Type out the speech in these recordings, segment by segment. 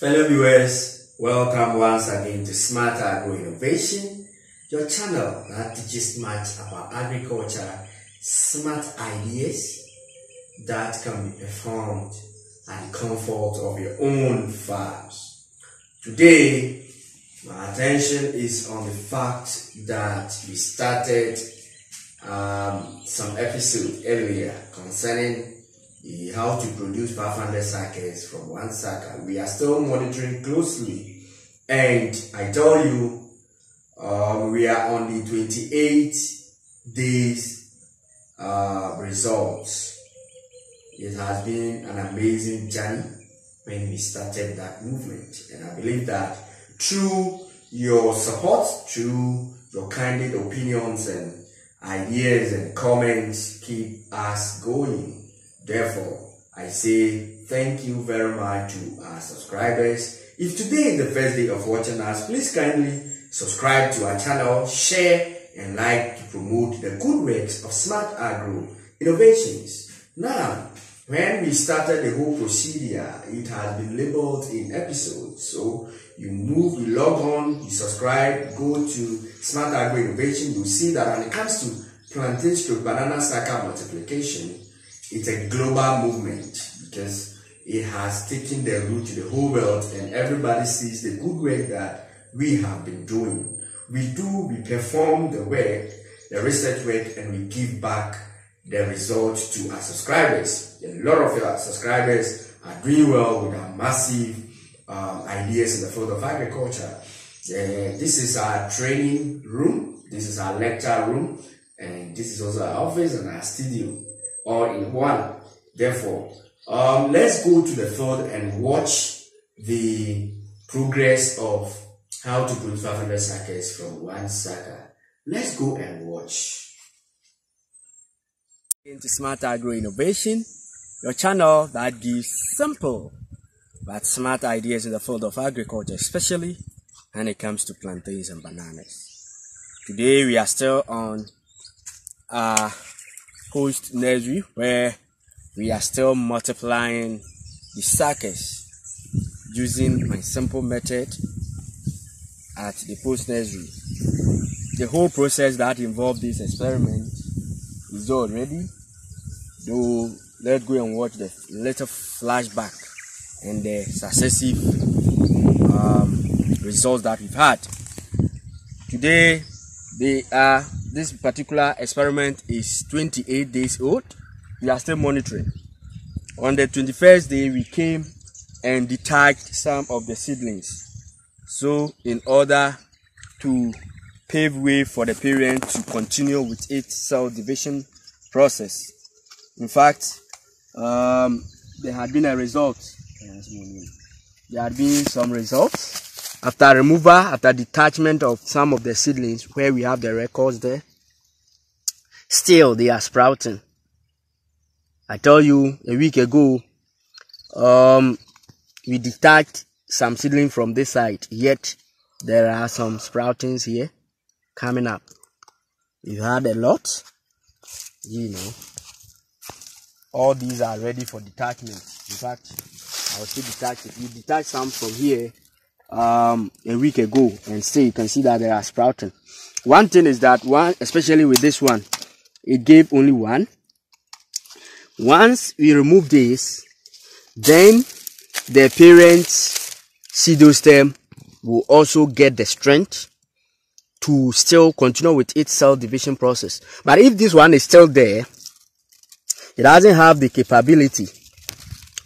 Fellow viewers, welcome once again to Smart Agro Innovation, your channel that teaches much about agriculture, smart ideas that can be performed at the comfort of your own farms. Today, my attention is on the fact that we started um, some episode earlier concerning how to produce 500 suckers from one sack. We are still monitoring closely, and I tell you, um, we are on the 28 days uh, results. It has been an amazing journey when we started that movement, and I believe that through your support, through your candid opinions and ideas and comments, keep us going. Therefore, I say thank you very much to our subscribers. If today is the first day of watching us, please kindly subscribe to our channel, share, and like to promote the good works of Smart Agro Innovations. Now, when we started the whole procedure, it has been labeled in episodes. So you move, you log on, you subscribe, go to Smart Agro Innovation, you'll see that when it comes to plantain stroke banana sucker multiplication, it's a global movement because it has taken the root to the whole world and everybody sees the good work that we have been doing. We do, we perform the work, the research work, and we give back the results to our subscribers. A lot of our subscribers are doing well with our massive um, ideas in the field of agriculture. Uh, this is our training room, this is our lecture room, and this is also our office and our studio all in one. Therefore, um, let's go to the field and watch the progress of how to produce 500 suckers from one sucker. Let's go and watch. Into Smart Agro Innovation, your channel that gives simple but smart ideas in the field of agriculture, especially when it comes to plantains and bananas. Today we are still on uh, post nursery where we are still multiplying the suckers using my simple method at the post nursery. The whole process that involved this experiment is all ready. So let's go and watch the little flashback and the successive um, results that we've had. Today they are this particular experiment is 28 days old. We are still monitoring. On the 21st day, we came and detached some of the seedlings. So, in order to pave way for the parent to continue with its cell division process. In fact, um, there had been a result. There had been some results after removal, after detachment of some of the seedlings where we have the records there, still they are sprouting. I tell you a week ago, um, we detached some seedling from this side, yet there are some sproutings here coming up. You had a lot, you know. All these are ready for detachment. In fact, I'll still detach it. We detach some from here um, a week ago and still you can see that they are sprouting. One thing is that one, especially with this one, it gave only one. Once we remove this, then the parent's pseudostem will also get the strength to still continue with its cell division process. But if this one is still there, it doesn't have the capability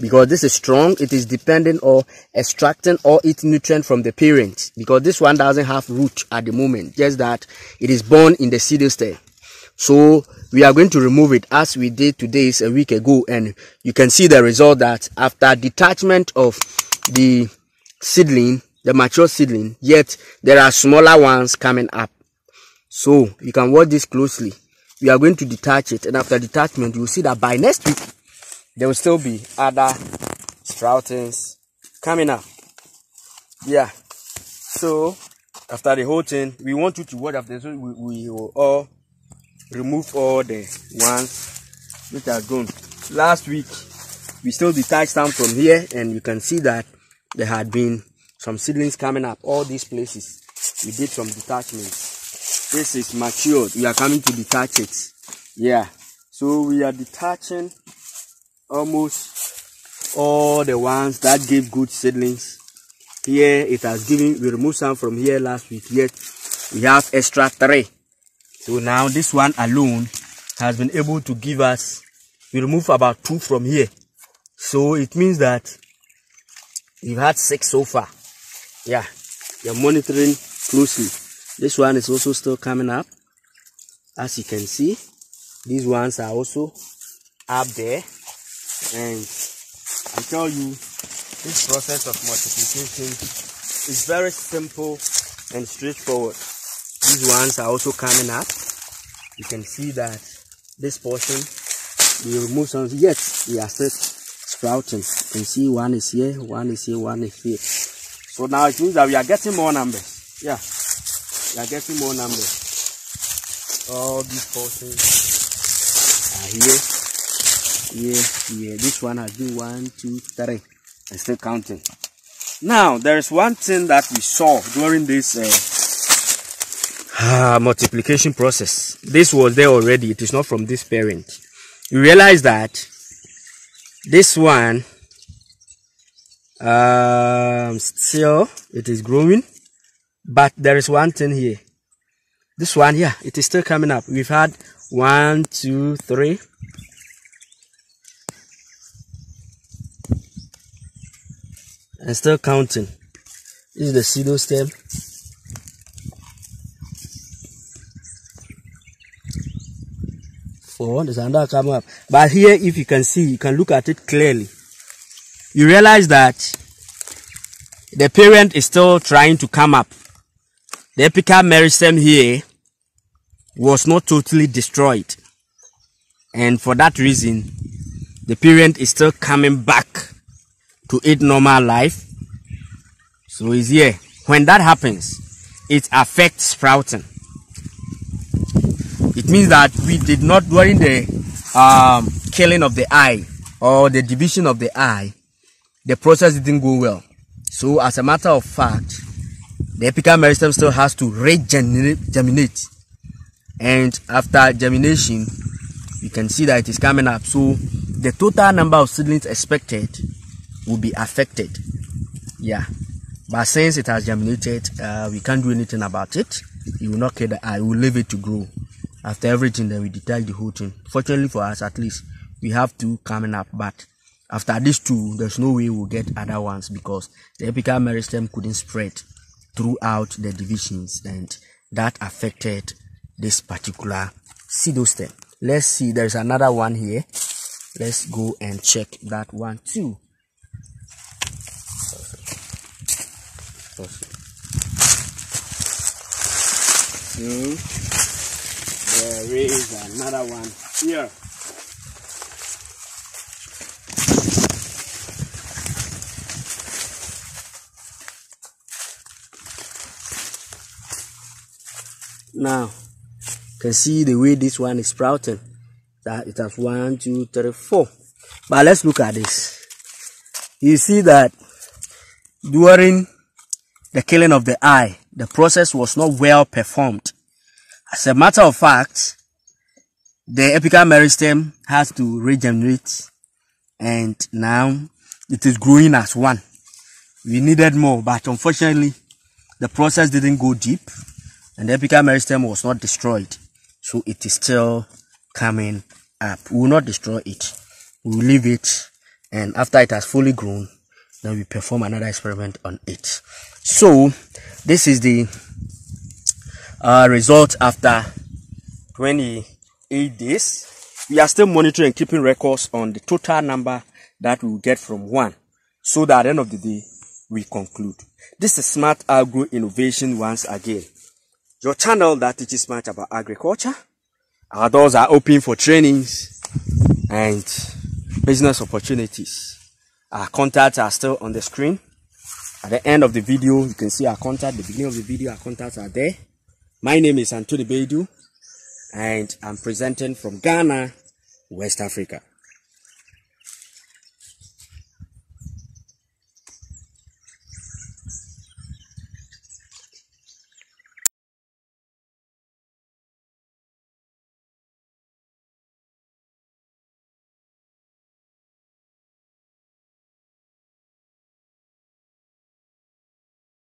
because this is strong it is dependent or extracting all its nutrient from the parent. Because this one doesn't have root at the moment just that it is born in the pseudostem so we are going to remove it as we did two days a week ago. And you can see the result that after detachment of the seedling the mature seedling yet there are smaller ones coming up. So you can watch this closely. We are going to detach it. And after detachment you will see that by next week there will still be other sproutings coming up. Yeah. So after the whole thing, we want you to watch after so we, we will all remove all the ones which are gone. Last week we still detached some from here and you can see that there had been some seedlings coming up. All these places, we did some detachments. This is matured. We are coming to detach it. Yeah. So we are detaching almost all the ones that gave good seedlings. Here it has given, we removed some from here last week, yet we have extra three. So now this one alone has been able to give us, we remove about two from here. So it means that we've had six so far. Yeah, you're monitoring closely. This one is also still coming up. As you can see, these ones are also up there. And I tell you, this process of multiplication is very simple and straightforward. These ones are also coming up. You can see that this portion, we remove some, yet we are still sprouting. You can see one is here, one is here, one is here. So now it means that we are getting more numbers. Yeah, we are getting more numbers. All these portions are here, here, here. This one has been one, two, three, and still counting. Now, there is one thing that we saw during this uh, uh, multiplication process. This was there already. It is not from this parent. You realize that this one um, still it is growing but there is one thing here this one yeah it is still coming up we've had one two three and still counting. This is the pseudo stem. Four there's another coming up. But here if you can see you can look at it clearly. You realize that the parent is still trying to come up. The apical meristem here was not totally destroyed. And for that reason the parent is still coming back to its normal life. So it's here. When that happens it affects sprouting. It means that we did not during the um, killing of the eye or the division of the eye the process didn't go well. So as a matter of fact the apical meristem still has to regenerate and after germination you can see that it is coming up. So the total number of seedlings expected will be affected. Yeah. But since it has germinated uh, we can't do anything about it. You will not care eye we will leave it to grow. After everything then we detach the whole thing. Fortunately for us at least we have two coming up but after these two there's no way we'll get other ones because the apical meristem couldn't spread throughout the divisions and that affected this particular pseudostem. Let's see there's another one here. Let's go and check that one too Hmm. There is another one here. Now, you can see the way this one is sprouting. That it has one, two, three, four. But let's look at this. You see that during the killing of the eye, the process was not well performed. As a matter of fact, the apical meristem has to regenerate and now it is growing as one. We needed more, but unfortunately, the process didn't go deep and the apical meristem was not destroyed. So it is still coming up. We will not destroy it. We will leave it and after it has fully grown, then we perform another experiment on it. So this is the uh, result after 28 days. We are still monitoring and keeping records on the total number that we will get from one so that at the end of the day we conclude. This is Smart Agro Innovation once again. Your channel that teaches much about agriculture. Our doors are open for trainings and business opportunities. Our contacts are still on the screen. At the end of the video, you can see our contact. The beginning of the video, our contacts are there. My name is Anthony Beidu and I'm presenting from Ghana, West Africa.